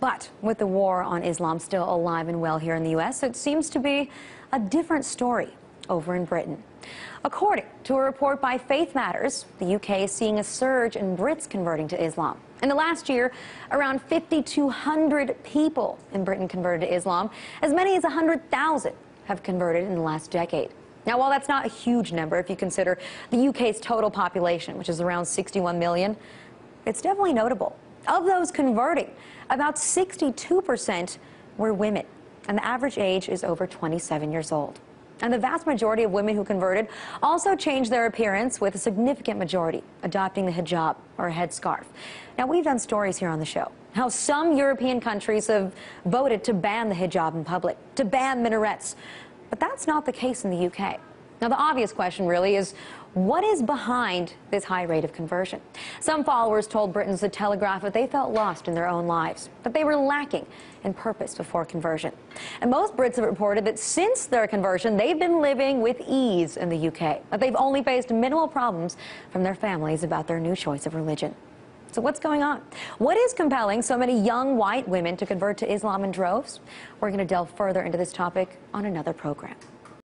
But with the war on Islam still alive and well here in the U.S., it seems to be a different story over in Britain. According to a report by Faith Matters, the UK is seeing a surge in Brits converting to Islam. In the last year, around 5,200 people in Britain converted to Islam. As many as 100,000 have converted in the last decade. Now, while that's not a huge number if you consider the UK's total population, which is around 61 million, it's definitely notable. Of those converting, about 62% were women, and the average age is over 27 years old. And the vast majority of women who converted also changed their appearance, with a significant majority adopting the hijab or a headscarf. Now, we've done stories here on the show how some European countries have voted to ban the hijab in public, to ban minarets. But that's not the case in the UK. Now, the obvious question really is what is behind this high rate of conversion? Some followers told Britain's The Telegraph that they felt lost in their own lives, that they were lacking in purpose before conversion. And most Brits have reported that since their conversion, they've been living with ease in the UK, that they've only faced minimal problems from their families about their new choice of religion. So what's going on? What is compelling so many young white women to convert to Islam in droves? We're going to delve further into this topic on another program.